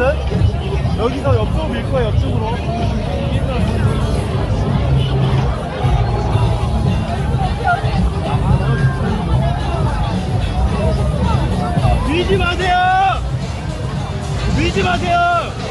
있거든? 여기서 옆쪽으로 밀 거야, 옆쪽으로. 밀지 마세요! 밀지 마세요!